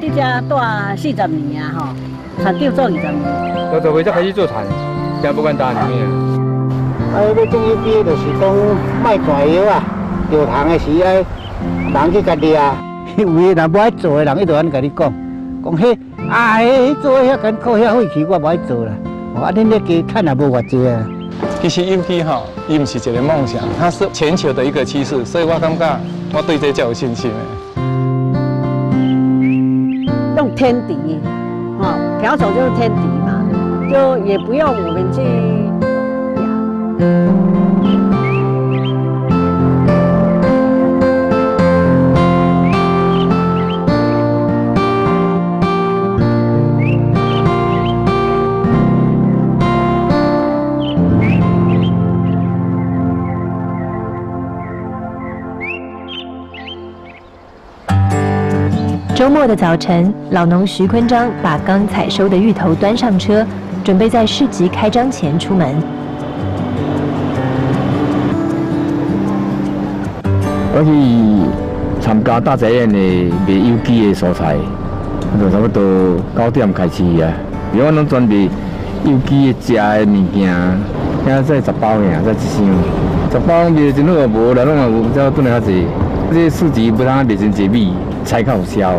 伫遮住四十年啊，吼，田长做二十年。六十岁才开始做田，真不简单呢。啊，要种有机就是讲卖大药啊，有糖的时啊，人去家己啊。有诶人不爱做的人，伊就安甲你讲，讲嘿，啊嘿，做遐艰苦遐费气，我不爱做啦。啊，恁咧加趁也无偌济啊。其实有机吼，伊毋是一个梦想，它是全球的一个趋势，所以我感觉我对这较有信心的。天敌，啊，瓢虫就是天敌嘛，就也不用我们去养。末的早晨，老农徐坤章把刚采收的芋头端上车，准备在市集开张前出门。我去参加大宅院的卖有机的蔬菜，就差不多九点开始啊。因为我拢准备有机的食的物件，现在十包尔，才一箱。十包卖真好无，来拢也有，只炖了较济。这市集不通卖真济米。才有销。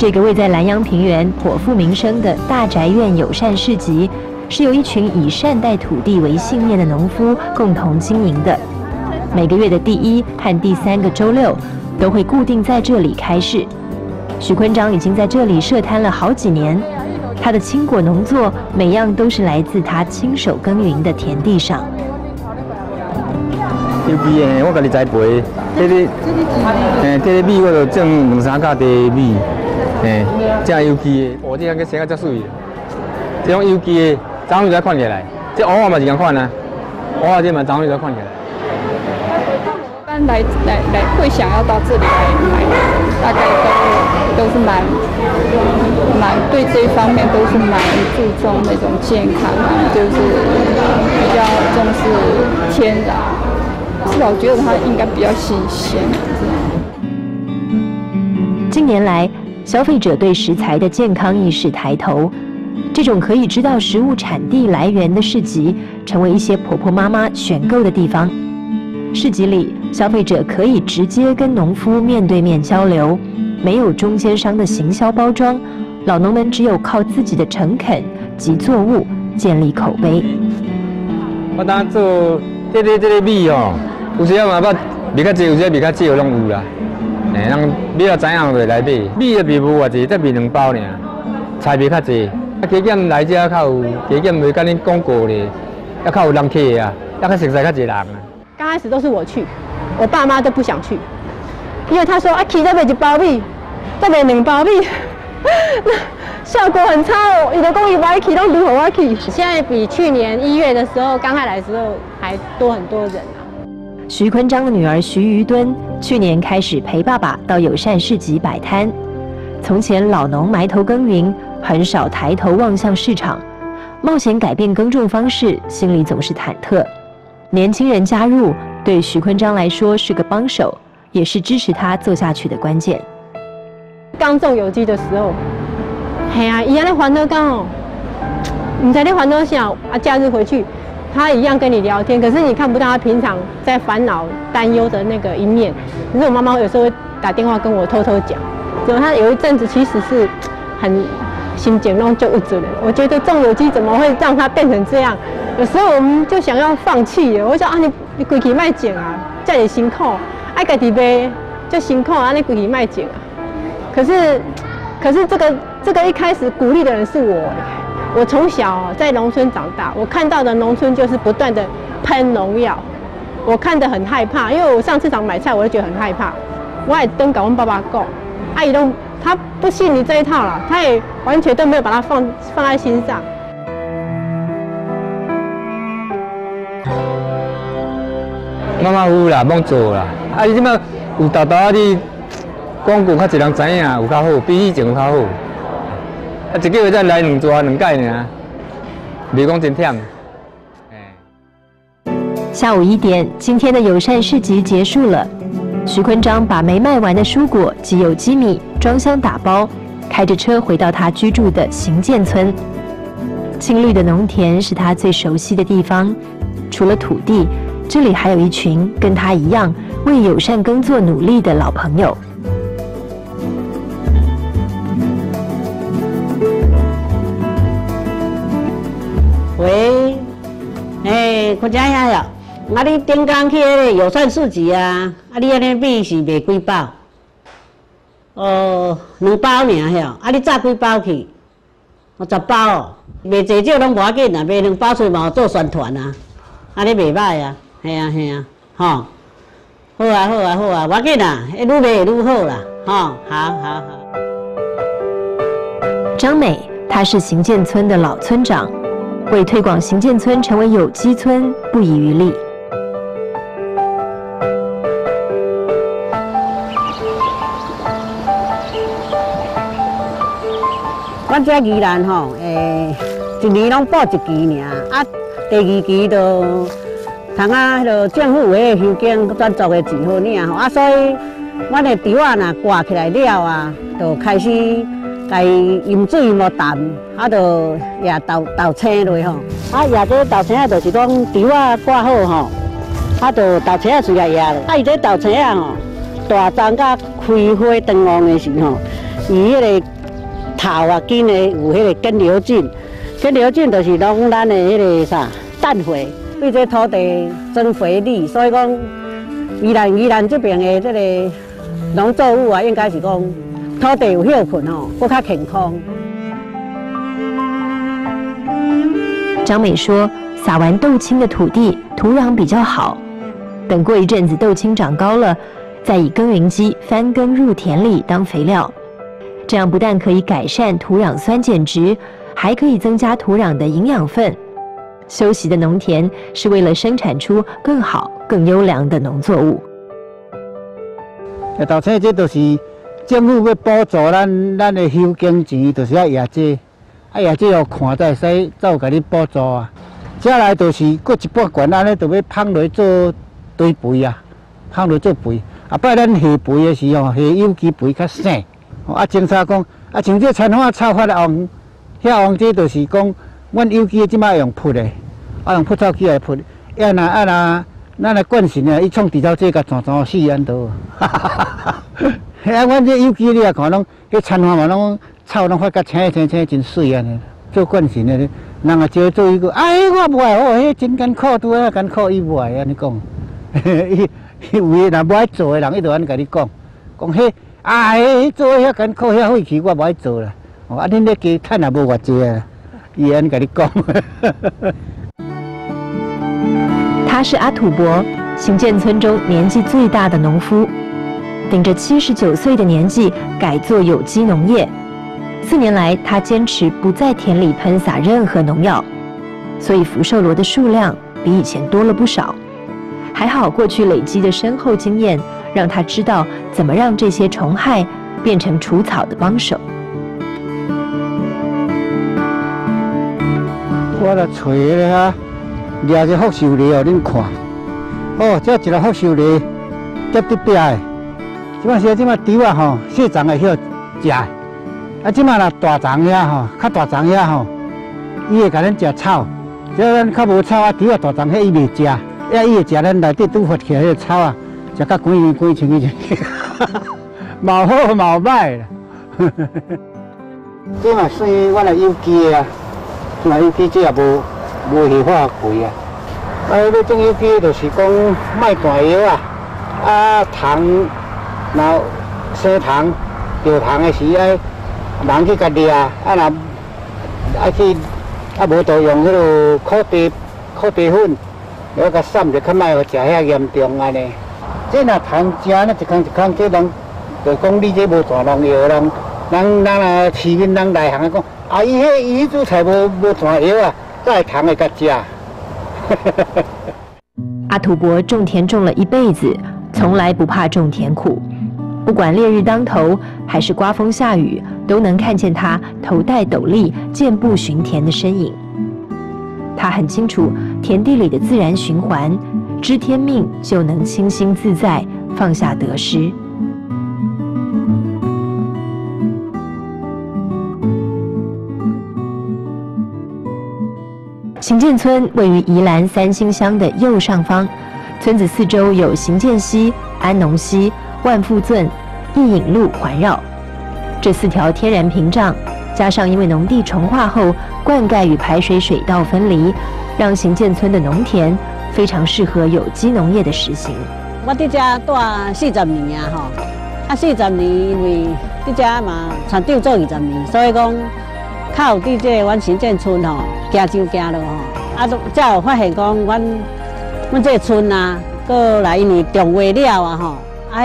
这个位在南阳平原颇负名声的大宅院友善市集，是由一群以善待土地为信念的农夫共同经营的。每个月的第一和第三个周六，都会固定在这里开市。许坤章已经在这里设摊了好几年，他的青果农作每样都是来自他亲手耕耘的田地上。有机的，我家己栽培。这个，诶，这个米我就种两三架地米，诶，正有机的。哦，这样个生啊，真水。这种有机的，长尾才看起来。这乌啊嘛是咁款啊，乌啊这嘛长尾才看起来。一般来来来会想要到这里来买，大概都都是蛮蛮对这一方面都是蛮注重那种健康啊，就是比较重视天然。至少？觉得它应该比较新鲜。近年来，消费者对食材的健康意识抬头，这种可以知道食物产地来源的市集，成为一些婆婆妈妈选购的地方。市集里，消费者可以直接跟农夫面对面交流，没有中间商的行销包装，老农们只有靠自己的诚恳及作物建立口碑。我当做这个这个米哦。有时啊嘛，捌米较济，有时米较少拢有啦。诶，人比较知影就来买，米的米无偌济，才米两包尔。菜米较济，啊加减来遮较有，加减袂甲恁讲过咧，也较有人客啊，也较实在较济人啊。刚开始都是我去，我爸妈都不想去，因为他说啊，去再买一包米，再买两包米，那 效果很差哦。有的工艺买起都如何我去。现在比去年一月的时候刚开来的时候还多很多人。徐坤章的女儿徐于敦去年开始陪爸爸到友善市集摆摊。从前老农埋头耕耘，很少抬头望向市场，冒险改变耕种方式，心里总是忐忑。年轻人加入，对徐坤章来说是个帮手，也是支持他做下去的关键。刚种有机的时候，嘿呀，伊安尼烦恼讲哦，唔知你烦恼啥，啊，假日回去。他一样跟你聊天，可是你看不到他平常在烦恼、担忧的那个一面。可是我妈妈有时候会打电话跟我偷偷讲，就他有一阵子其实是很心简弄就一直的。我觉得种有机怎么会让他变成这样？有时候我们就想要放弃。我想啊，你你规矩卖剪啊，叫你辛苦，爱家己卖就辛苦啊，你规矩卖剪啊。可是，可是这个这个一开始鼓励的人是我。我从小在农村长大，我看到的农村就是不断的喷农药，我看得很害怕，因为我上市场买菜，我就觉得很害怕。我也跟搞问爸爸讲，阿姨都他不信你这一套了，他也完全都没有把它放放在心上。妈妈有啦，莫做啦。啊，你即摆有豆豆啊？你广告较侪人知影，有较好，比以前有较好。啊，一个月才来两桌两盖呢，别讲真忝。下午一点，今天的友善市集结束了。徐坤章把没卖完的蔬果及有机米装箱打包，开着车回到他居住的行健村。青绿的农田是他最熟悉的地方，除了土地，这里还有一群跟他一样为友善耕作努力的老朋友。喂，哎，国家爷呀，啊，你顶工去迄个友善市集啊，啊，你安尼米是卖几包？哦，两包尔遐，啊，你炸几包去？哦，十包哦，卖济少拢无要紧啊，卖两包出嘛有做宣传啊，啊，你袂歹啊，系啊系啊，吼，好啊好啊好啊，无要紧啊，愈卖愈好啦，吼，好好好。张美，她是行健村的老村长。为推广行健村成为有机村，不遗余力。阮遮宜兰吼，诶，一年拢报一期尔，啊，第二期就通啊，迄个政府有诶收经专属诶钱好领吼，啊，所以阮诶稻啊若挂起来了啊，就开始。该饮水无淡，啊，就也豆豆青落吼，啊，也这豆青啊，就是讲稻啊挂好吼，啊，就豆青啊随也压了。啊，伊这豆青啊吼，大张甲开花灯旺的时候，伊迄个头啊，紧的有迄个根瘤菌，根瘤菌就是拢咱的迄个啥氮肥，对这土地增肥力，所以讲宜兰宜兰这边的这个农作物啊，应该是讲。土地有休困哦，更较健康。张美说，撒完豆青的土地土壤比较好，等过一阵子豆青长高了，再以耕耘机翻耕入田里当肥料，这样不但可以改善土壤酸碱值，还可以增加土壤的营养分。休息的农田是为了生产出更好、更优良的农作物。稻青这都是。政府要补助咱咱的休耕钱，就是要业这，啊业这要看在使，才有甲你补助啊。再来就是过一半罐，安尼就要放落做堆肥啊，放落做肥。啊，摆咱下肥的时候，下有机肥较省。啊，警察讲，啊，像这田花草发的黄，遐黄这就是讲，阮有机即摆用扑的，啊用扑草机来扑。要那啊那，咱来惯性啊，伊创地头这甲全全死安都。啊，阮这有机你也看拢，迄田花嘛拢草拢发甲青青青真水安尼，做惯性的，人也招做伊个，哎，我无爱，哦，迄真艰苦，拄啊艰苦伊无爱安尼讲，伊伊有诶人无爱做诶人，伊就安尼甲你讲，讲迄，哎，做遐艰苦遐费气，我无爱做啦。哦，啊，恁咧加趁也无偌济啊，伊安尼甲你讲。他是阿土伯，新建村中年纪最大的农夫。顶着七十九岁的年纪改做有机农业，四年来他坚持不在田里喷洒任何农药，所以福寿螺的数量比以前多了不少。还好过去累积的深厚经验，让他知道怎么让这些虫害变成除草的帮手。我来找咧哈，抓只福寿螺哦，恁看，哦，这一个福寿螺，结得边的。即摆是即摆猪啊吼，细长会晓食，啊即摆若大长遐吼，较大长遐吼，伊会甲咱食草。只要咱较无草啊，猪啊大长遐伊袂食，呀伊会食咱内底拄发起来迄草啊，食甲规年规清去，毛好毛歹啦。这嘛算我来有机啊，嘛有机这也无无合法贵啊。啊，要种有机就是讲卖大药啊，啊糖。然后生糖、调糖的时，爱人去家掠，啊若啊去啊无就用迄个苦茶、苦茶粉，了甲散就较卖互食遐严重安尼。这若糖食呢，一空一空，这人就讲你这无大农药，人人人啊市民人内行讲，啊伊迄伊迄煮菜无无大药啊，再糖会甲食。阿土伯种田种了一辈子，从来不怕种田苦。不管烈日当头还是刮风下雨，都能看见他头戴斗笠、健步巡田的身影。他很清楚田地里的自然循环，知天命就能清心自在，放下得失。行健村位于宜兰三星乡的右上方，村子四周有行健溪、安农溪、万富圳、一引路环绕。这四条天然屏障，加上因为农地重化后灌溉与排水水道分离，让行健村的农田非常适合有机农业的实行。我伫遮住四十年啊，吼，啊四十年因为伫遮嘛村长做二十年，所以讲较有伫这阮行健村吼。行就行落吼，啊，才有发现讲，阮阮这村啊，过来因为种话了啊吼，啊，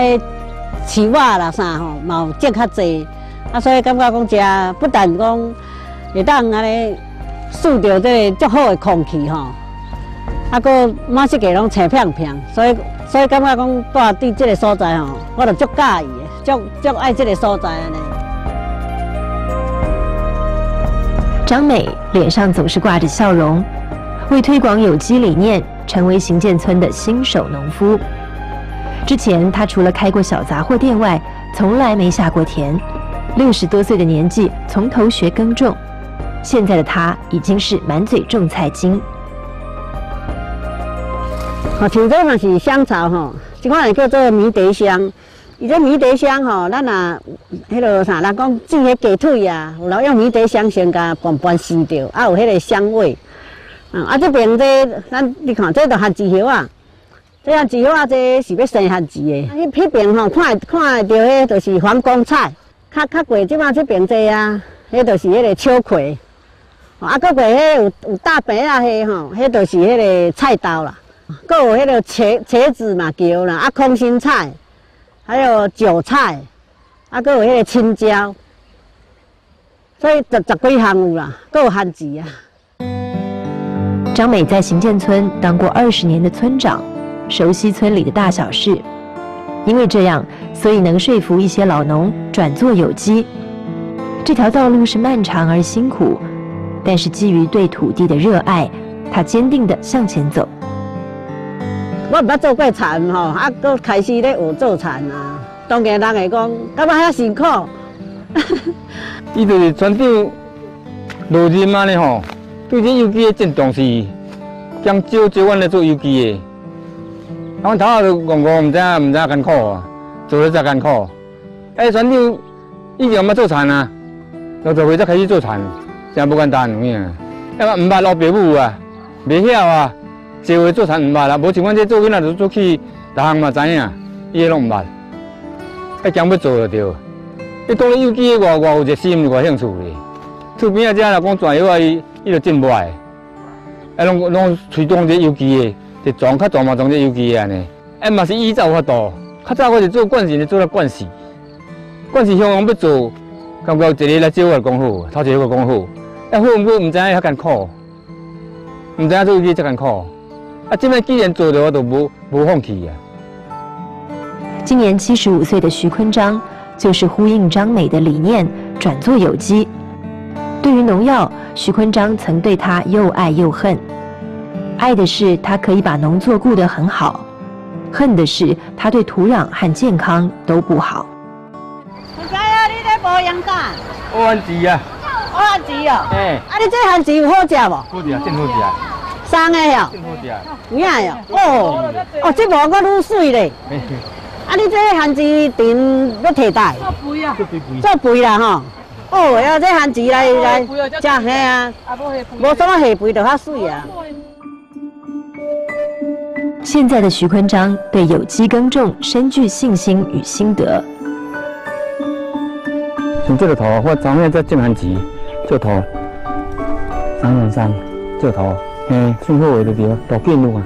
饲瓦啦啥吼，嘛有种较济，啊，所以感觉讲遮不但讲会当安尼吸到这足好的空气吼，啊，个满世界拢青片片，所以所以感觉讲住伫这个所在吼，我就足介意的，足足爱这个所在安尼。张美脸上总是挂着笑容，为推广有机理念，成为行健村的新手农夫。之前他除了开过小杂货店外，从来没下过田。六十多岁的年纪，从头学耕种，现在的他已经是满嘴种菜精。啊，像这嘛是香草吼，这款叫做迷迭香。伊这迷迭香吼，咱若迄个啥，人讲种迄鸡腿啊，有人用迷迭香先甲拌拌撕掉，啊有迄个香味。啊，这边这咱你看，这都番薯叶啊，这番薯叶啊，这是要生番薯的。迄迄边吼，看看得到迄，就是黄光菜。较较过即摆这边这啊，迄就是迄个秋葵。啊，搁过迄有有大白啊，迄吼，迄就是迄个菜刀啦。搁有迄个茄茄子嘛叫啦，啊空心菜。还有韭菜，啊，搁有迄个青椒，所以十十几项有啦，搁有番薯啊。张美在行健村当过二十年的村长，熟悉村里的大小事。因为这样，所以能说服一些老农转做有机。这条道路是漫长而辛苦，但是基于对土地的热爱，他坚定地向前走。我毋捌做过田吼，啊，搁开始咧学做田啊。当然人会讲，感觉遐辛苦。伊就是村长罗任安尼吼，对这有机的真重视，将招招阮来做有机的。阮头下就戆戆，毋知影毋知影艰苦啊，做了才艰苦。哎，村长以前毋捌做田啊，六十岁才开始做田，真不简单有影。哎，毋捌老爸母啊，袂晓啊。社会做田毋捌啦，无像阮这做囡仔做去，逐项嘛知影，伊个拢毋捌，爱讲要做就对。你讲你有机个，偌偌有热心，偌兴趣咧。厝边仔只若讲转药啊，伊伊就真不爱。啊，拢拢推动这有机的，就装较装嘛装这有机的安尼。哎，嘛是依照法度。较早我是做惯性，做了惯性，惯性向往要做，感觉一日来招我讲好，头一个讲好。啊，好毋过毋知影遐艰苦，毋知影做有机遮艰苦。啊，这摆既然做的，我都无无放弃啊。今年七十五岁的徐坤章，就是呼应张美的理念，转做有机。对于农药，徐坤章曾对他又爱又恨。爱的是他可以把农作顾得很好，恨的是他对土壤和健康都不好。唔知啊，你番薯啊。乌番薯哦。哎。啊，你这番薯有好食无？好食，真好食。生的哟，有影哟，哦，哦，这毛阁愈水咧。啊，你这番薯田要提带？做肥啊，做肥啦吼。哦，要这番薯来来吃嘿啊，无什么下肥就较水啊。现在的徐坤章对有机耕种深具信心与心得。像这个土，我昨天在种番薯，这土，三两三，这土。嘿，种好个就对，多紧路啊，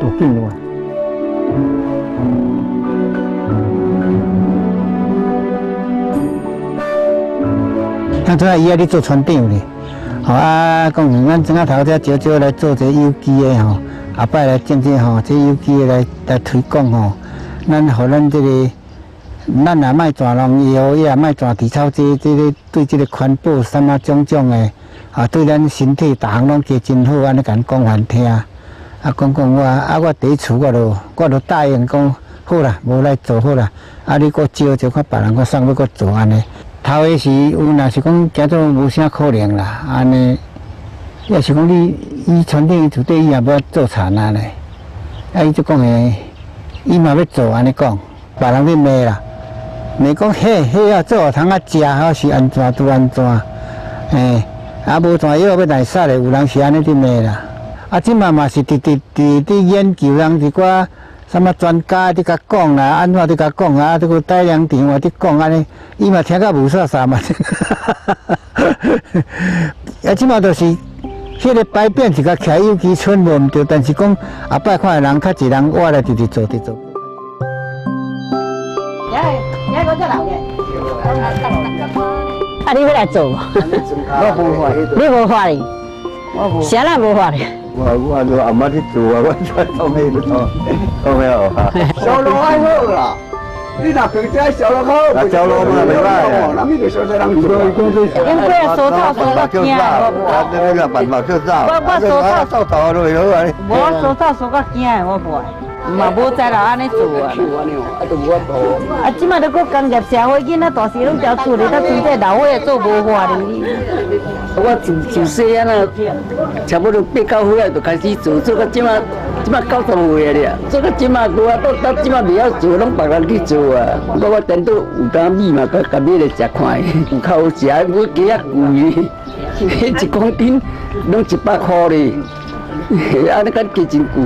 多紧路啊。当初啊，伊啊咧做村长咧，吼啊，讲咱正啊头只少少来做这有机的吼，后摆来种这吼，这有机来来推广吼，咱互咱这个，咱也卖全农药，也卖全地草这这个对这个环保什么种种的。啊，对咱身体逐项拢皆真好，安尼甲讲完听。啊，讲讲我，啊，我第一次我都我都答应讲，好啦，无来做好啦。啊，你搁招就看别人搁送要搁做安尼。头个是有，若是讲惊做无啥可能啦，安尼。要是讲你伊传统伊土地伊也要做田啊咧，啊伊就讲诶，伊嘛要做安尼讲，别人咧骂啦，骂讲嘿嘿啊做通啊食还是安怎都安怎，诶，啊无怎药要来杀咧，有人是安尼伫骂啦。啊，即嘛嘛是伫伫伫伫研究人一寡什么专家伫甲讲啦，安怎伫甲讲啊？这个大量电话伫讲安尼，伊嘛听甲无啥啥嘛。啊，即嘛就是。迄个摆变是甲徛有机村无毋对，但是讲后摆看人较济人挖来直直做直做。啊，你要来做？我无法，你无法哩？我无。啥人无法哩？我我就阿妈去做啊，我再做咩不做？有没有？小罗还好啦。你那嘛袂歹，那咪就小小人做。因为啊，手套手个惊，啊，那个办法去走。我我手套手套都会好啊。我手套手个惊，我不爱。嘛无在啦，安尼做啊！啊，即马都搁工业社会，囡仔大时拢调厝里，老伙也做无法哩。我自自细汉啊，差不多八九岁啊，就开始做，做到即马，即马九十岁了，做到即马我啊，到到即马未晓做，拢别人去做啊。我我等到有当米嘛，甲甲买来食看，有靠食，我几啊贵，一公斤拢一百块哩，啊，你讲价真贵。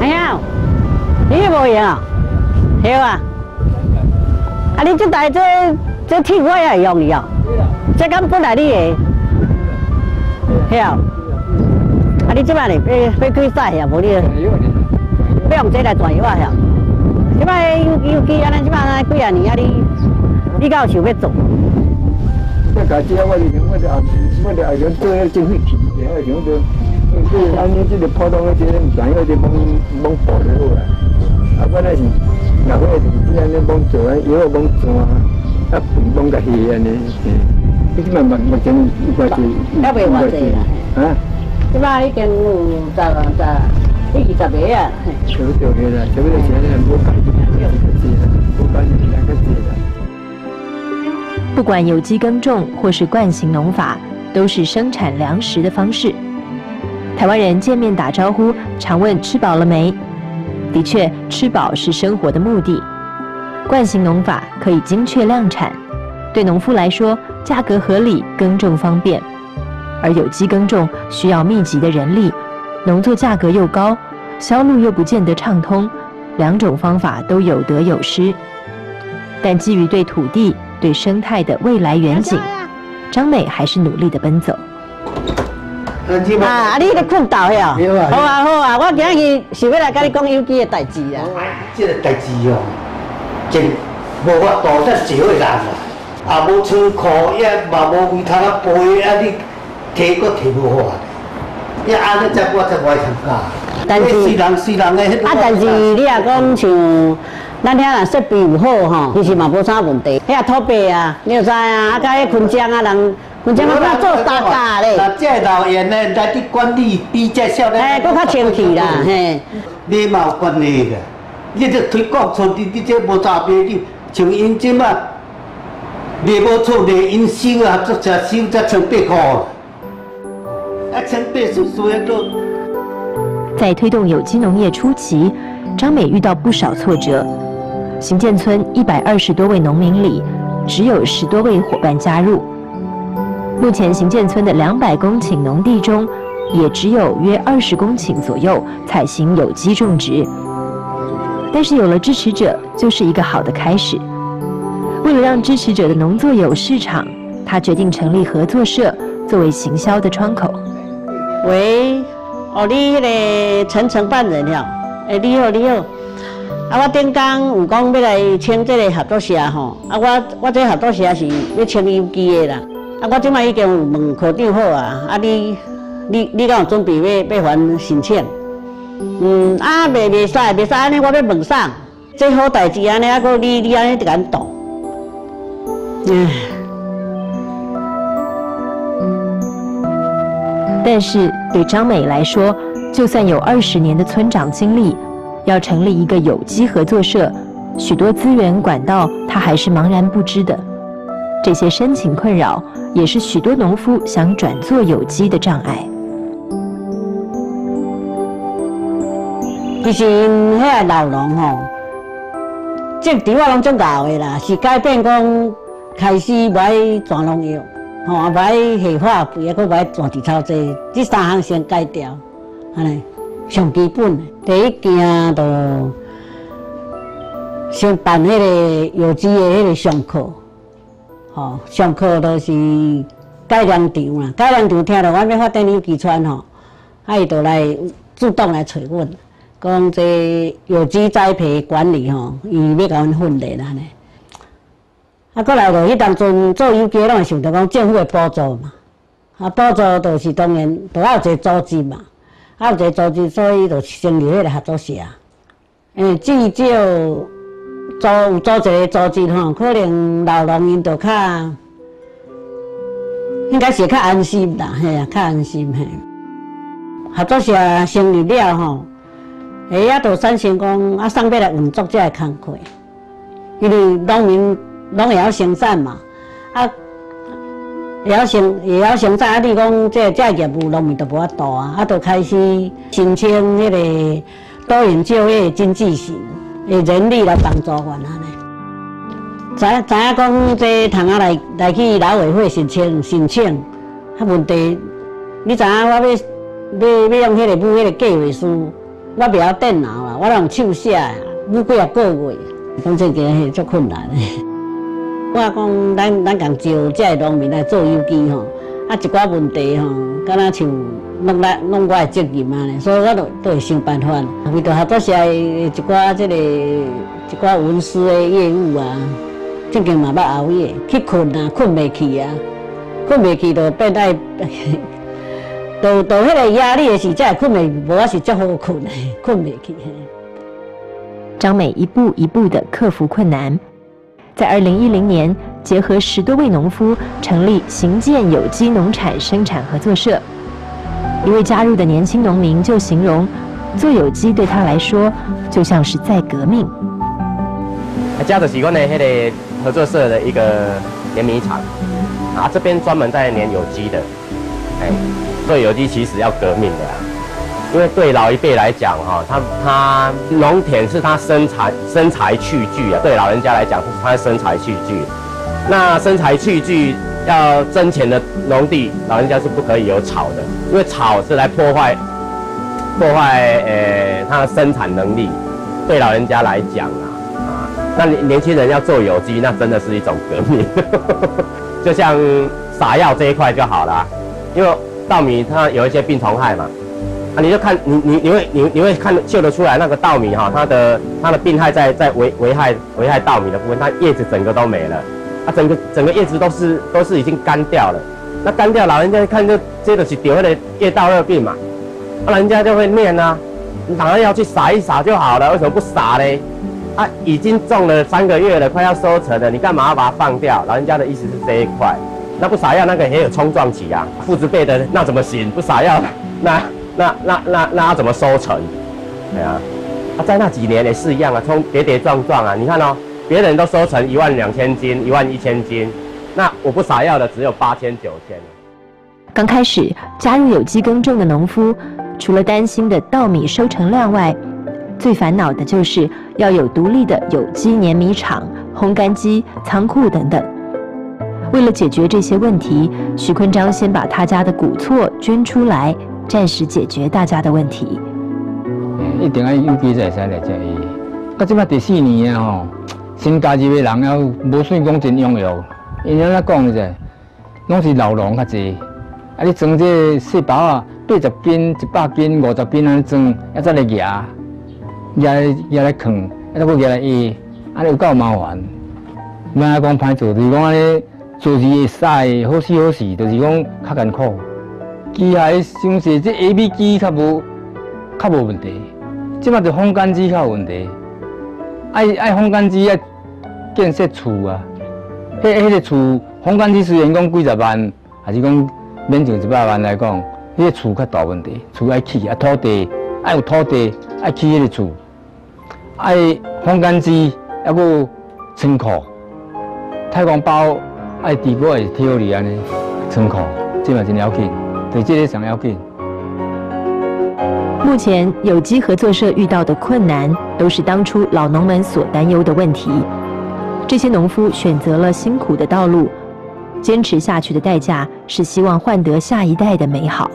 哎呀，你无用啊？晓啊？啊，你这台这这铁我也用用，这敢本来你的，晓？啊，你即摆哩要要去晒呀？无你，要用这来转油啊？晓？即摆有有机啊？咱即摆几啊年啊？你你敢有想要做？这家己啊，我以前我就我就爱用做迄种废气，爱用做。对，安尼即个普通个即个唔知影，就蒙蒙布就好啊。啊，本来是，若伙就是安尼蒙做啊，以后蒙做啊，啊，蒙个戏安尼。你即嘛目目前有块是？还未偌济啦。啊？即摆已经有十十，二十个啊。少少个啦，少少个钱咧，无介意，无介意，无介意，两个字啦。不管有机耕种或是惯性农法，都是生产粮食的方式。台湾人见面打招呼，常问吃饱了没？的确，吃饱是生活的目的。惯性农法可以精确量产，对农夫来说价格合理，耕种方便；而有机耕种需要密集的人力，农作价格又高，销路又不见得畅通，两种方法都有得有失。但基于对土地、对生态的未来远景，张美还是努力的奔走。啊！你咧困倒呀？好啊好啊！我今日想要来跟你讲有机的代志啊。这个代志哦，真无法度再少个人啊，也无仓库，也嘛无位通啊背啊！你提个提无好啊！你安尼只我才不爱参加。但是，死人死人的。啊，但是你也讲像咱遐若设备有好吼，其实嘛无啥问题。遐土白啊，你有知啊？啊，甲迄昆江啊人。我怎么要做大家嘞？那这老员呢，来去管理比这少年。哎，搁较清气啦，嘿。你嘛有关系的，你这推广出去，你这无诈骗你，像因这嘛，你无错，你因收啊，做只收才成八块。在推动有机农业初期，张美遇到不少挫折。行建村一百二十多位农民里，只有十多位伙伴加入。目前行建村的两百公顷农地中，也只有约二十公顷左右采行有机种植。但是有了支持者，就是一个好的开始。为了让支持者的农作有市场，他决定成立合作社，作为行销的窗口。喂，哦，你迄个陈承办人了？哎，你好，你好。啊，我顶工有讲要来签这个合作社吼。啊，我我这合作社是要签有机的啦。啊，我即卖已经有问科长好啊，啊你你你敢有准备要要还申请？嗯，啊未未使未使安尼，我要问啥？这好代志安尼，啊，搁你你安尼就敢动？唉。但是对张美来说，就算有二十年的村长经历，要成立一个有机合作社，许多资源管道他还是茫然不知的。这些申请困扰，也是许多农夫想转做有机的障碍。其实，遐老农吼，种地我拢足熬的啦，是改变讲开始不爱全农药，吼，不爱下化肥，也佫不爱全地草剂，这三项先改掉，安尼上基本的。第一件就先办迄个有机的迄个上课，吼，上课都是改良场啦，改良场听到我要发展有机村吼，啊伊就来主动来找阮。讲这有机栽培管理吼，伊要甲阮训练安尼。啊，过来就迄当阵做有机，拢会想着讲政府的补助嘛。啊，补助就是当然都要有一个组织嘛，啊有一个组织，所以就成立迄个合作社。诶，至少组有组一个组织吼，可能老农因就较应该是较安心啦，嘿啊，较安心嘿。合作社成立了吼。下啊，就产生讲啊，送要来运作这个工课，因为农民拢会晓生产嘛，啊，会晓生会晓生产啊，你讲这这业务农民就无法度啊，啊，就开始申请迄个多元就业经济型的人力来帮助阮安尼。知知影讲这通啊来来去劳委会申请申请，啊问题，你知影我要要要用迄个母迄个计划书。我袂晓电脑啦，我用手写啊，舞几啊个月，讲这个是足困难的。我讲咱咱共招这农民来做有机吼，啊一寡问题吼，敢若像弄来弄我的责任啊，所以我都都会想办法。为着合作社一寡这个一寡文书的业务啊，最近嘛要熬夜去困啊，困袂去啊，困袂去就变爱。到到迄个压力的时，才困袂，无是足好困，困袂去。张美一步一步的克服困难，在二零一零年，结合十多位农夫成立行健有机农产生产合作社。一位加入的年轻农民就形容，做有机对他来说就像是在革命。啊，加的是阮的迄个合作社的一个碾米厂，啊，这边专门在碾有机的，哎。做有机其实要革命的，因为对老一辈来讲，哈，他他农田是他生产生财器具啊。对老人家来讲，是他的生财器具。那生财器具要挣钱的农地，老人家是不可以有草的，因为草是来破坏破坏呃他的生产能力。对老人家来讲啊，啊，那年轻人要做有机，那真的是一种革命。就像撒药这一块就好了，因为。稻米它有一些病虫害嘛，你就看你你你会你你会看嗅得出来那个稻米哈，它的它的病害在在危危害危害稻米的部分，它叶子整个都没了，啊，整个整个叶子都是都是已经干掉了，那干掉老人家一看就这个是得了叶稻热病嘛，那人家就会念啊，你当然要去撒一撒就好了，为什么不撒嘞？啊，已经种了三个月了，快要收成了，你干嘛要把它放掉？老人家的意思是这一块。那不撒药，那个也有冲撞期啊，父子辈的那怎么行？不撒药，那那那那那要怎么收成？对啊，啊在那几年也是一样啊，冲跌跌撞撞啊。你看哦，别人都收成一万两千斤、一万一千斤，那我不撒药的只有八千九千。刚开始加入有机耕种的农夫，除了担心的稻米收成量外，最烦恼的就是要有独立的有机碾米厂、烘干机、仓库等等。为了解决这些问题，徐坤章先把他家的谷厝捐出来，暂时解决大家的问题。一定要有机才使来食伊。到即摆第四年啊吼，新加入的人要无算讲真踊跃，因为怎讲呢？者，拢是老农较济。啊，你装这细包啊，八十斤、一百斤、五十斤安尼装，还再来压，压压来扛，还再搁压来压，安尼有够麻烦。唔爱讲歹做，就是讲安尼。做事会使，好死好死，就是讲较艰苦。机械上说这 A B 机较无较无问题，即马就烘干机较有问题。爱爱烘干机爱建设厝啊，迄迄个厝烘干机虽然讲几十万，还是讲勉强一百万来讲，迄个厝较大问题。厝爱起啊，土地爱有土地爱起迄个厝，爱烘干机，还有仓库，太空包爱地锅会挑哩安尼，仓库即嘛真要紧，对这些上要紧。目前有机合作社遇到的困难，都是当初老农们所担忧的问题。这些农夫选择了辛苦的道路，坚持下去的代价是希望换得下一代的美好。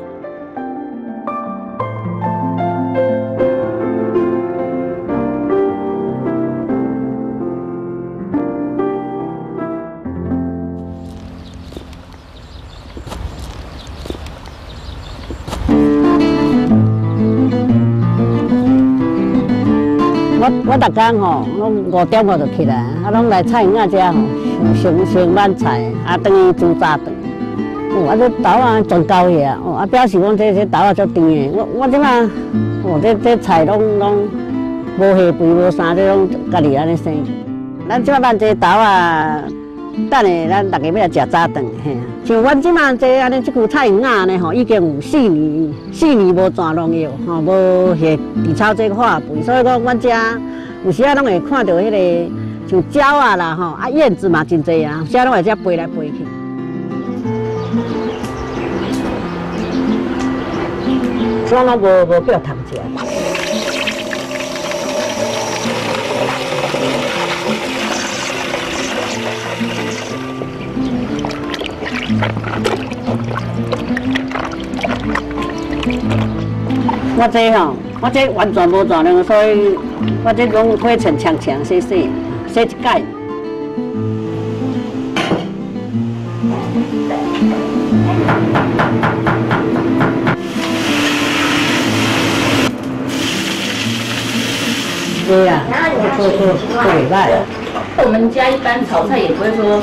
我逐天吼，拢五点我就起来，啊，拢来菜园仔遮吼，先先晚菜，啊，等于煮早饭。哦，啊，这豆啊全够个啊，哦，啊，表示讲这这豆啊足甜的。我我即摆，哦，这这菜拢拢无下肥无啥，这拢家己安尼生。咱即马办这豆啊，等下咱大家要来食早顿，嘿。像阮即马这安尼即区菜园仔呢吼，已经有四年四年无转农药，吼，无下除草剂化肥，所以讲阮遮有时啊拢会看到迄个像鸟啊啦吼，啊燕子嘛真济啊，有时拢会遮飞来飞去。所以拢无无叫通食。我这吼，我这完全无转量，所以我这拢灰尘长长细细，洗一盖。对呀，做做做礼拜。我们家一般炒菜也不会说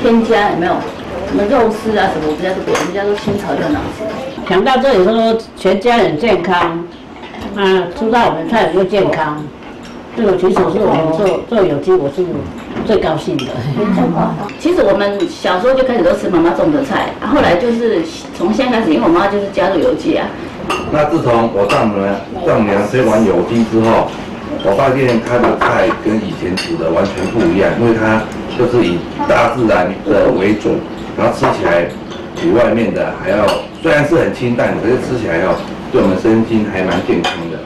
添加，有没有？什么肉丝啊什么，我们家都不，我们家都清炒就拿吃。想到这里说全家很健康，啊，吃到我们菜又健康，这个其实是我们做做有机，我是最高兴的。其实我们小时候就开始都吃妈妈种的菜，啊后来就是从现在开始，因为我妈就是加入有机啊。那自从我丈母娘丈母娘吃完有机之后，我发现她的菜跟以前煮的完全不一样，因为她就是以大自然的为主，然后吃起来比外面的还要，虽然是很清淡，可是吃起来要对我们身心还蛮健康的。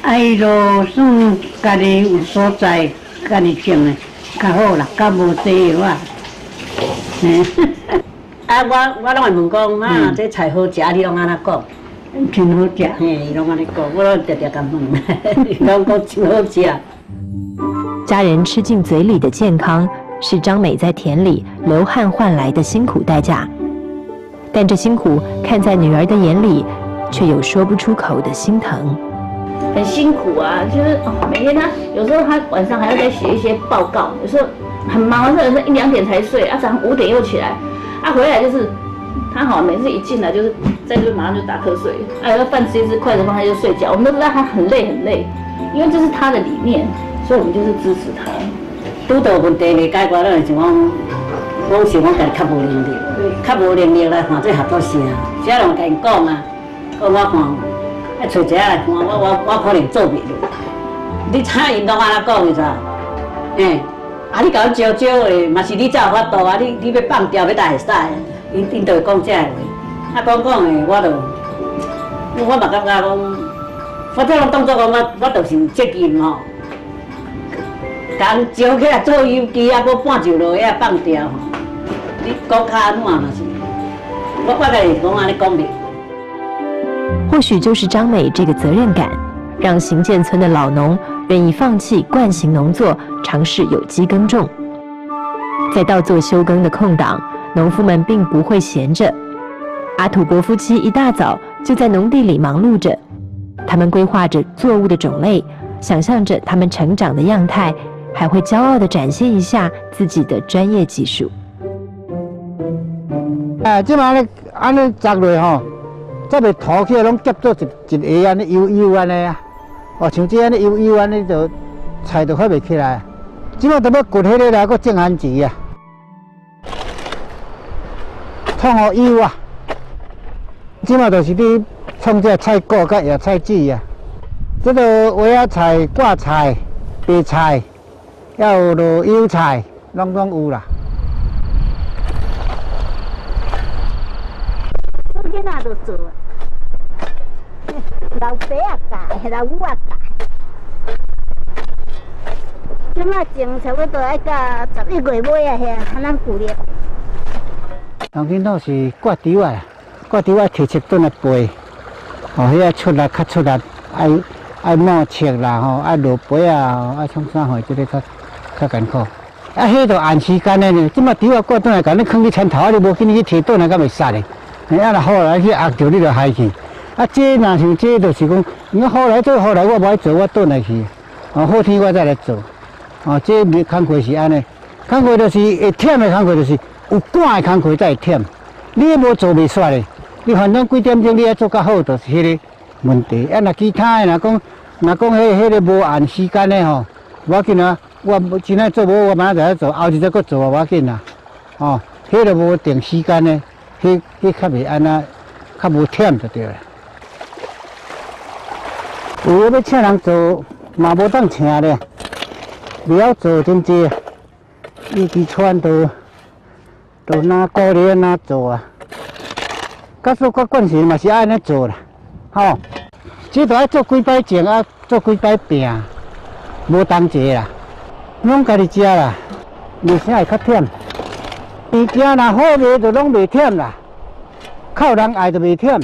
哎咯，算家己有所在，家己种的较好啦，较无济药啊。嘿啊，我我拢会问讲，啊，这菜好食，你拢安那讲？真好食，嘿，伊拢安尼讲，我拢常常甲问，伊拢讲真好食。家人吃进嘴里的健康，是张美在田里流汗换来的辛苦代价。但这辛苦看在女儿的眼里，却有说不出口的心疼。很辛苦啊，就是，每天他有时候他晚上还要再写一些报告，有时候很忙，有时候一两点才睡，啊，早上五点又起来，啊，回来就是他好每次一进来就是在这马上就打瞌睡，啊，要饭吃一吃，筷子放下就睡觉，我们都知道他很累很累，因为这是他的理念，所以我们就是支持他。拄到问题未解决，咱就想讲，我想讲家己较无能力，较无能力来看这合作社，只要人甲因讲啊，讲我看，啊找一个来看，我我我可能做袂落。你猜因拢安怎讲是啥？嘿，啊你甲我招招的，嘛是你才有法度啊！你你要放掉要大会使，因因就会讲这个话。啊讲讲的，我就我嘛感觉讲，我这拢当作讲我我就是有责任吼。刚招起来做有机啊，搁半就落遐放掉。你讲较安怎嘛是？我我家己讲安尼讲袂。或许就是张美这个责任感，让行健村的老农愿意放弃惯性农作，尝试有机耕种。在稻作休耕的空档，农夫们并不会闲着。阿土伯夫妻一大早就在农地里忙碌着，他们规划着作物的种类，想象着他们成长的样态，还会骄傲地展现一下自己的专业技术。啊，即马咧安尼摘落吼，再袂涂起来，拢夹做一一下安尼油油安尼啊。哦，像这安尼油油安尼就菜都发袂起来。即马都要掘迄个来，搁种番薯啊，创好油啊。即马就是你创这菜果甲叶菜籽啊。这个花仔菜、挂菜、白菜，要有落油菜，拢拢有啦。囡仔都做，老爸也教，老母也教。即马种差不多爱到十一月尾啊，遐啊咱旧年。当今都是割稻啊，割稻啊，提七吨来背，哦，遐出来较出来，爱爱冒切啦吼，爱落杯啊，爱创啥货，即个较较艰苦。啊，迄都按时间的呢，即马稻啊过转来，甲你放去田头啊，你无紧去提倒来，敢袂杀的。啊，若好来去压着你就害去。啊，这若像这就是讲，你好来做好来，我无爱做，我倒来去。哦，好天我再来做。哦，这工课是安尼，工课就是会忝的工课，就是有赶的工课才会忝。你无做袂煞的，你反正几点钟你要做较好，就是迄个问题。啊，若其他的若讲，若讲迄迄个无按时间的吼，无要紧啊。我今仔做无，我明仔再做，后日再搁做啊，无要紧啦。哦，迄个无定时间的，迄迄较袂安那，较无忝就对了。有要请人做，嘛无当请咧。不要做真济，一支串都都拿高丽拿做啊。告诉各管事嘛是安尼做啦，吼，即都要做几摆种啊，做几摆病，无当济啦，拢家己食啦，袂啥会较忝。物件若好卖就拢袂忝啦，靠人爱就袂忝。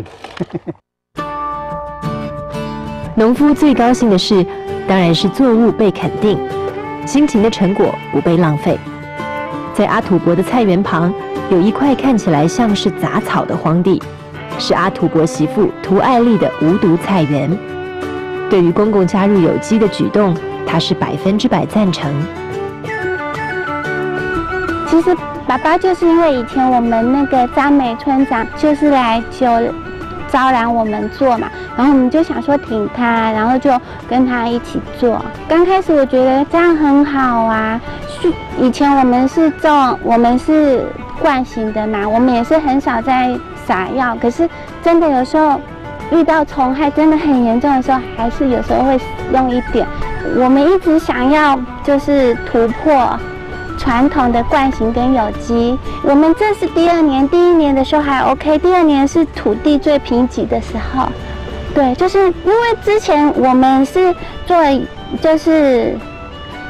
农夫最高兴的事，当然是作物被肯定。辛勤的成果不被浪费。在阿土伯的菜园旁，有一块看起来像是杂草的荒地，是阿土伯媳妇涂爱丽的无毒菜园。对于公公加入有机的举动，他是百分之百赞成。其实，爸爸就是因为以前我们那个张美村长就是来就。招揽我们做嘛，然后我们就想说挺他，然后就跟他一起做。刚开始我觉得这样很好啊，是以前我们是种，我们是惯性的嘛，我们也是很少在撒药。可是真的有时候遇到虫害真的很严重的时候，还是有时候会用一点。我们一直想要就是突破。传统的惯性跟有机，我们这是第二年，第一年的时候还 OK，第二年是土地最贫瘠的时候，对，就是因为之前我们是做就是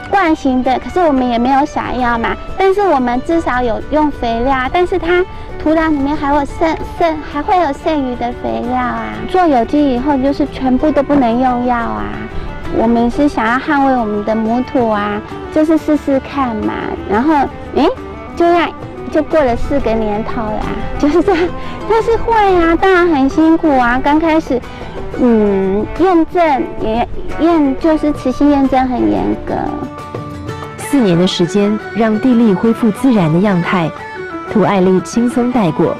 惯性的，可是我们也没有想要嘛，但是我们至少有用肥料，但是它土壤里面还有剩剩还会有剩余的肥料啊。做有机以后就是全部都不能用药啊。我们是想要捍卫我们的母土啊，就是试试看嘛。然后，哎，就这样就过了四个年头啦，就是这样。但是会啊，当然很辛苦啊。刚开始，嗯，验证也验，就是磁性验证很严格。四年的时间让地力恢复自然的样态，涂爱丽轻松带过。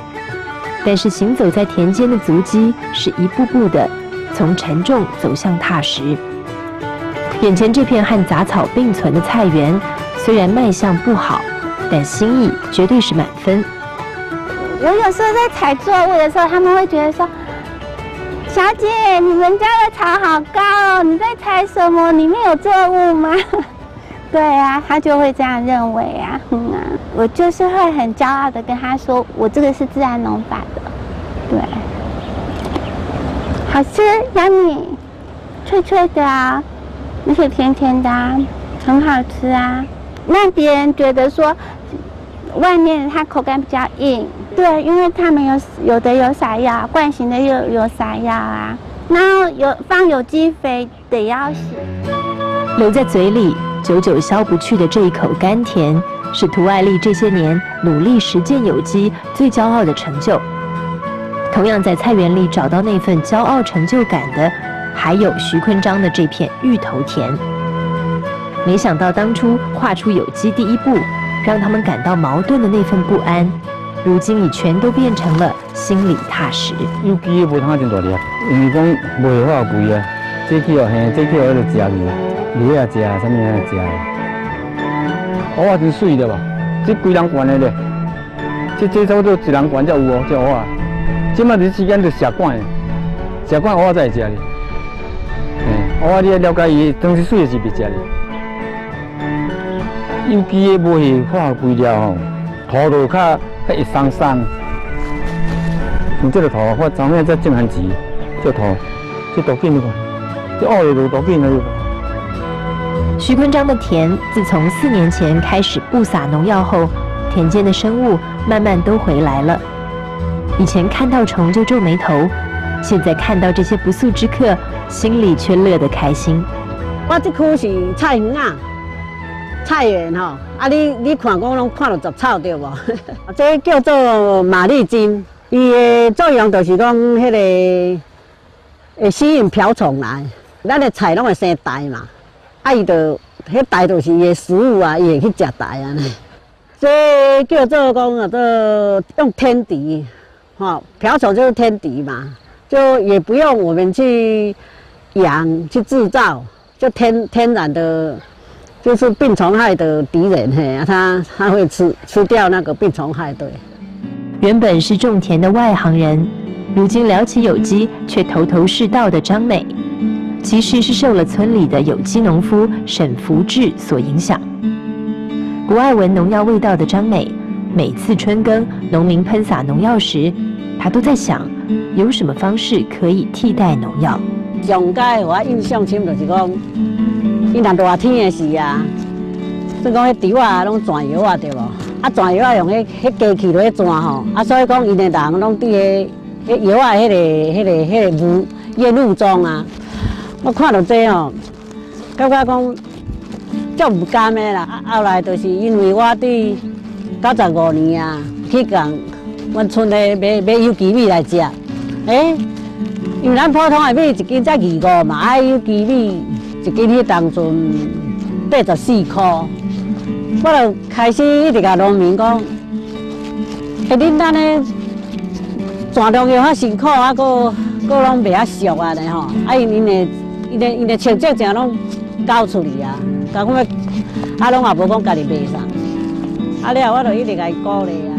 但是行走在田间的足迹是一步步的，从沉重走向踏实。眼前这片和杂草并存的菜园，虽然卖相不好，但心意绝对是满分。我有时候在采作物的时候，他们会觉得说：“小姐，你们家的草好高哦，你在采什么？里面有作物吗？” 对啊，他就会这样认为啊。嗯啊，我就是会很骄傲的跟他说：“我这个是自然农法的。”对，好吃，yummy，脆脆的啊。而且甜甜的啊，很好吃啊。那别人觉得说，外面它口感比较硬，对，因为它没有有的有撒药，惯性的又有撒药啊。然后有放有机肥得要洗。留在嘴里久久消不去的这一口甘甜，是涂爱丽这些年努力实践有机最骄傲的成就。同样在菜园里找到那份骄傲成就感的。还有徐坤章的这片芋头田，没想到当初跨出有机第一步，让他们感到矛盾的那份不安，如今已全都变成了心里踏实。有机的无通真大粒，因为讲卖化贵啊，这去哦嘿，这去哦就食去，鱼也食，啥物也食。蚵仔真水的吧？这几人管的咧？这这差不多一人管才有哦，这蚵仔。这么日时间就食惯，食惯蚵仔才会食哩。我你要了解伊，当时水是袂食哩。有机的无去化学肥料吼，土都较较一松松。用这个土，我昨天在种番薯，这土，这多紧的看，这二月都多紧了。徐坤章的田自从四年前开始不撒农药后，田间的生物慢慢都回来了。以前看到虫就皱眉头，现在看到这些不速之客，心里却乐得开心。我这棵是菜园啊，菜园吼，啊你你看我拢看到杂草对不？这叫做马丽金，伊的作用就是讲迄个会吸引瓢虫来，咱的菜拢会生大嘛。啊，伊就迄台就是伊的食物啊，伊会去食台啊。这叫做讲啊，做用天敌，哈，瓢虫就是天敌嘛，就也不用我们去养去制造，就天天然的，就是病虫害的敌人嘿，它它会吃吃掉那个病虫害对。原本是种田的外行人，如今聊起有机却头头是道的张美。其实是受了村里的有机农夫沈福志所影响。不爱闻农药味道的张美，每次春耕，农民喷洒农药时，她都在想，有什么方式可以替代农药。上届我印象深就是讲，伊若热天的时啊，所以讲迄稻啊拢转药啊对无？啊转药啊用迄迄机器落去转吼，啊所以讲因的人拢伫迄迄药啊迄个迄个迄个雾叶路中啊。我看到这哦，感觉讲足唔甘的啦。后来就是因为我伫九十五年啊，去共阮村的买买有机米来食。诶，因为咱普通的米一斤才二五嘛，啊有机米一斤迄当阵八十四块。我就开始一直甲农民讲，诶，恁等咧转农药较辛苦，啊，搁搁拢袂遐俗啊咧吼，啊因恁的。伊的伊的成绩正拢交出去啊，但我啊拢也无讲家己卖啥，啊了我就一直甲伊鼓励啊。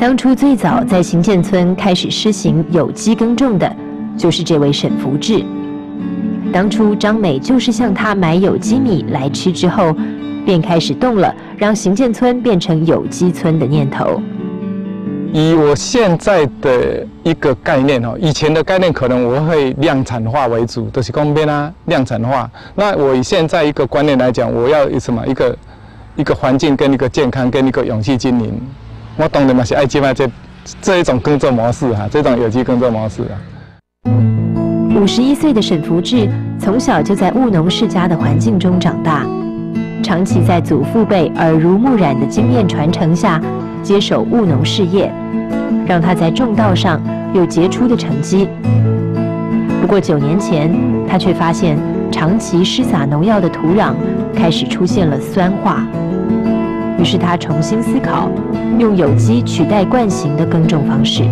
当初最早在行建村开始施行有机耕种的，就是这位沈福志。当初张美就是向他买有机米来吃之后，便开始动了让行建村变成有机村的念头。以我现在的一个概念哦，以前的概念可能我会量产化为主，都是公边啊量产化。那我以现在一个观念来讲，我要什么一个一个环境跟一个健康跟一个勇气经营。我懂得嘛是爱接卖这这一种耕作模式哈，这种有机耕作模式啊。五十一岁的沈福志从小就在务农世家的环境中长大，长期在祖父辈耳濡目染的经验传承下。接手务农事业，让他在种稻上有杰出的成绩。不过九年前，他却发现长期施洒农药的土壤开始出现了酸化。于是他重新思考，用有机取代惯行的耕种方式。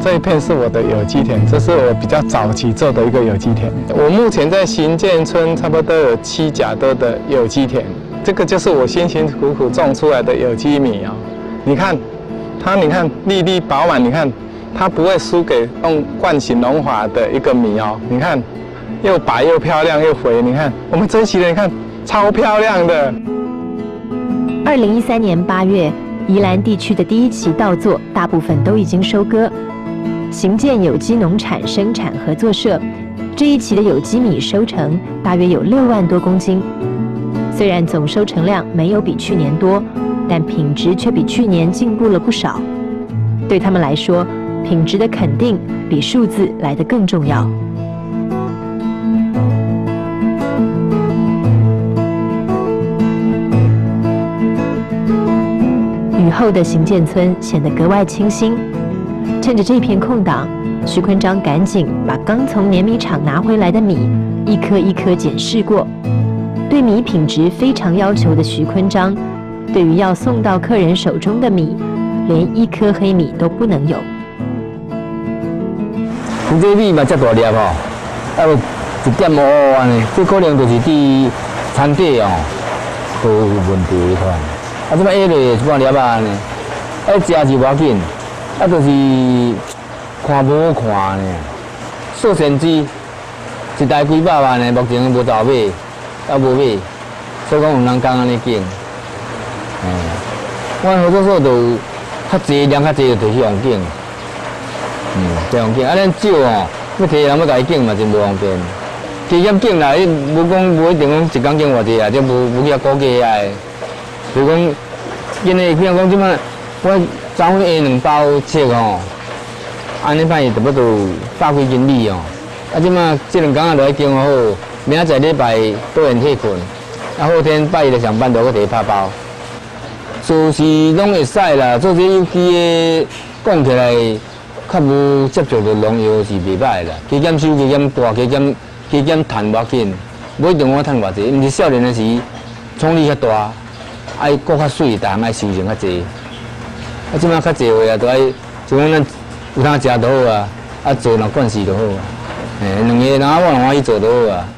这一片是我的有机田，这是我比较早期做的一个有机田。我目前在新建村差不多有七甲多的有机田，这个就是我辛辛苦苦种出来的有机米啊。你看，它你看粒粒饱满，你看它不会输给用惯性农法的一个米哦。你看，又白又漂亮又肥，你看我们珍惜的，你看超漂亮的。二零一三年八月，宜兰地区的第一期稻作大部分都已经收割。行建有机农产生产合作社这一期的有机米收成大约有六万多公斤，虽然总收成量没有比去年多。但品质却比去年进步了不少。对他们来说，品质的肯定比数字来得更重要。雨后的行建村显得格外清新。趁着这片空档，徐坤章赶紧把刚从碾米厂拿回来的米一颗一颗检视过。对米品质非常要求的徐坤章。对于要送到客人手中的米，连一颗黑米都不能有。你这米嘛，这大粒哦，啊，一点乌乌安尼，这可能就是伫产地哦，都有问题款。啊，这么矮嘞，一半粒啊安尼，啊，食是无要紧，啊，就是看无好看呢。素先机一台几百万的，目前无找买，啊无买，所以讲有人讲安尼拣。嗯，我合作社就较济量较济就摕去用景，嗯，这用景，啊，咱少哦，要摕人要家己景嘛，真无方便。加减景啦，伊无讲无一定讲一工景偌济啊，这无无去啊估价啊。比如讲，因为比如讲即摆我昨昏下两包切哦，安尼歹差不多百几斤米哦。啊，即摆即两工啊落来经好，明仔载礼拜倒院退困，啊后天拜一来上班就搁摕拍包。做是拢会使啦，做这有机的讲起来较无接触的农药是袂歹啦。加减收，加减大，加减加减赚无要紧，不一定我赚偌济，毋是少年的时创意较大，爱过较水，但爱收成较济。啊，即摆较济话啊，都爱就讲咱有通食就好啊，啊做若惯势就好啊。诶，两个人我两欢喜做就好啊。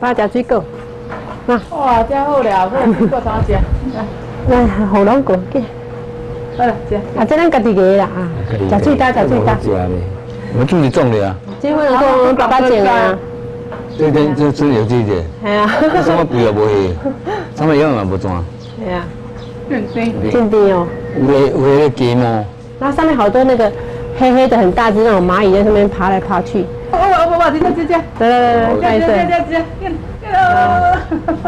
爸食水果。哇，真好了，我水果怎食？来，好拢过去。好了，食。啊，这咱家己个啦啊，食最大，食最大。我自己种的啊。这份我爸爸种啊。这这这真有这个。系啊。什么肥也无去，什么样也无装。系啊。真甜。真甜哦。有的有毛。那上面好多那个黑黑的很大只那种蚂蚁在上面爬来爬去。哦哦哦，我这这这这。来来来来，这这这这这。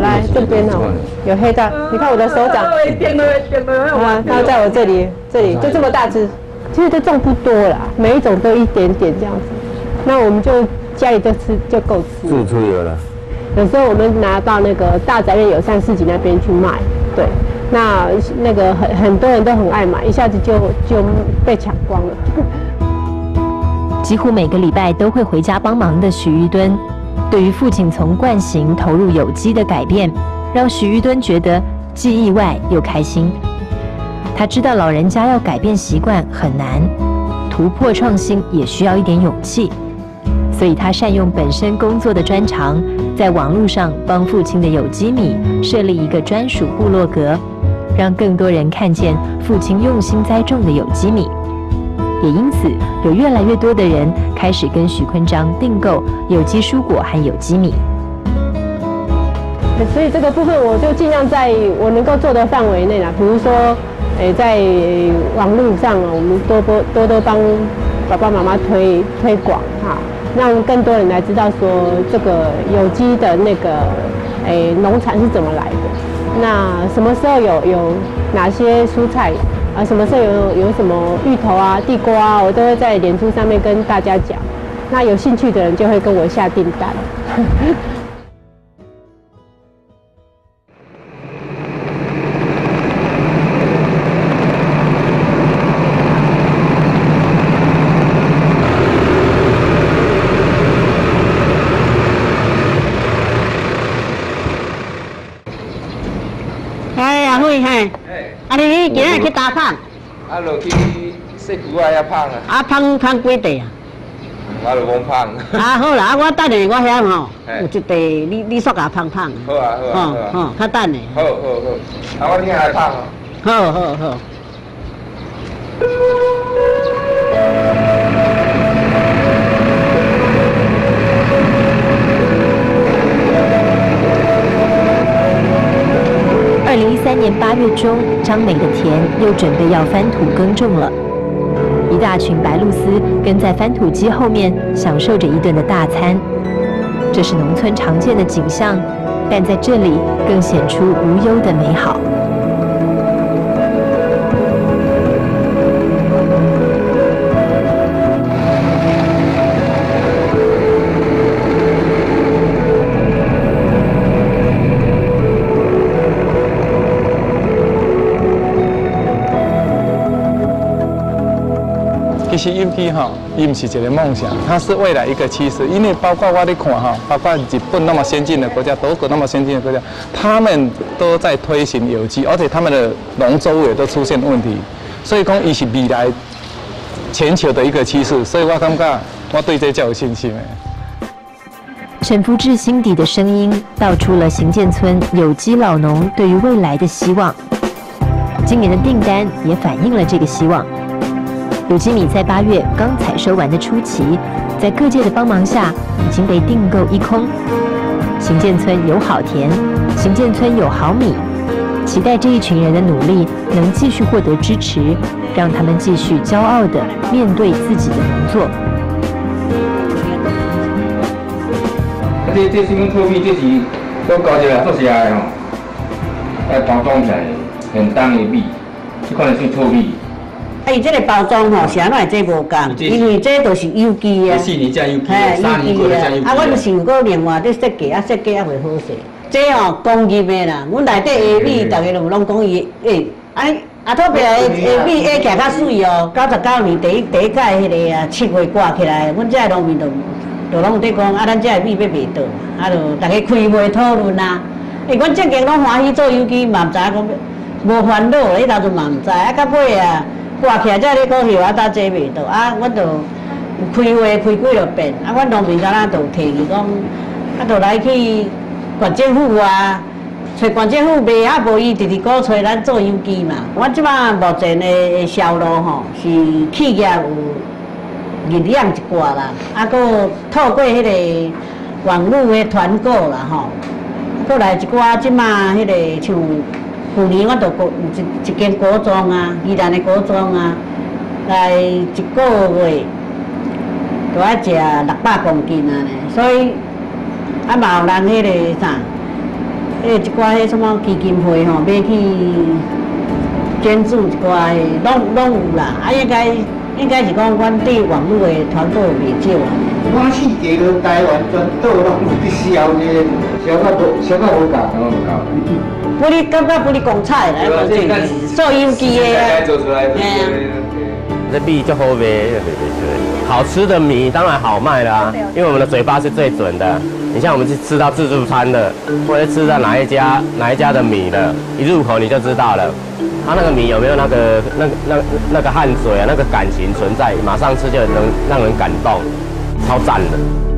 来这边哦，有黑蛋，你看我的手掌，啊，它在我这里，这里就这么大只，其实都种不多啦，每一种都一点点这样子，那我们就家里就吃就够吃。自出有了。有时候我们拿到那个大宅院友善市集那边去卖，对，那那个很很多人都很爱买，一下子就就被抢光了。几乎每个礼拜都会回家帮忙的许玉敦。对于父亲从惯行投入有机的改变，让许玉敦觉得既意外又开心。他知道老人家要改变习惯很难，突破创新也需要一点勇气，所以他善用本身工作的专长，在网络上帮父亲的有机米设立一个专属部落格，让更多人看见父亲用心栽种的有机米。也因此，有越来越多的人开始跟许坤章订购有机蔬果和有机米。所以这个部分，我就尽量在我能够做的范围内啦。比如说，诶，在网络上，我们多多多多帮爸爸妈妈推推广哈，让更多人来知道说这个有机的那个诶农产是怎么来的。那什么时候有有哪些蔬菜？啊，什么时候有有什么芋头啊、地瓜啊，我都会在脸书上面跟大家讲。那有兴趣的人就会跟我下订单。今日去打棒？啊，落去洗牛啊，遐棒啊！啊，胖胖几地啊？我就讲胖。啊，好啦，我等下我遐吼，有一地，你你煞甲棒棒。好啊，好啊，好啊。较等下。好好好，啊，我听来棒哦。好好好。三年八月中，张美的田又准备要翻土耕种了。一大群白鹭鸶跟在翻土机后面，享受着一顿的大餐。这是农村常见的景象，但在这里更显出无忧的美好。实有机哈，伊不是一个梦想，它是未来一个趋势。因为包括我哋看哈，包括日本那么先进的国家，德国那么先进的国家，他们都在推行有机，而且他们的农作物也都出现问题。所以讲，伊是未来全球的一个趋势。所以我感觉，我对这较有信心诶。沈福志心底的声音，道出了行健村有机老农对于未来的希望。今年的订单也反映了这个希望。有机米在八月刚采收完的初期，在各界的帮忙下，已经被订购一空。行健村有好田，行健村有好米，期待这一群人的努力能继续获得支持，让他们继续骄傲地面对自己的农作。这这什么土米？这是都搞一个做起来吼，来包装起来，很重的米，这款是土米。啊，伊这个包装吼，是安怎这无共？因为这都是有机的，四年才有机，三年过才有机。啊，阮想过另外咧设计，啊设计啊袂好势。这哦工业的啦，阮内底下米，大家拢拢讲伊诶，哎，啊特别下米下起较水哦。九十九年第一第一届迄个啊七月挂起来，阮这农民都都拢在讲，啊咱这米要卖倒，啊就大家开会讨论啊。诶，阮正经拢欢喜做有机，嘛毋知影讲无烦恼，迄头阵嘛毋知，啊到尾啊。挂起来才咧讲话，啊，搭坐袂到啊！阮就开会开几落遍，啊，阮农民仔啦就提议讲，啊，就来去县政府啊，找县政府卖啊，无伊直直鼓吹咱做有机嘛。我即摆目前的销路吼，是企业有力量一寡啦，啊，搁透过迄个网络的团购啦吼，过来一寡即摆迄个像。去年我都过一一间果庄啊，宜兰的果庄啊，来一个月都要食六百公斤啊呢，所以啊嘛有人迄个啥，迄一寡迄什么基金会吼，要去捐助一寡，拢拢有啦，啊应该应该是讲阮对网络的团购袂少啊。我是记得台湾全岛拢有伫销呢，销到无销到无够，销到无够。不哩感觉不哩光彩来讲这个做有机的啊，这米就好卖，好吃的米当然好卖啦，因为我们的嘴巴是最准的。你像我们去吃到自助餐的，或者吃到哪一家哪一家的米的，一入口你就知道了，它那个米有没有那个那那那个汗水啊，那个感情存在，马上吃就能让人感动，超赞的。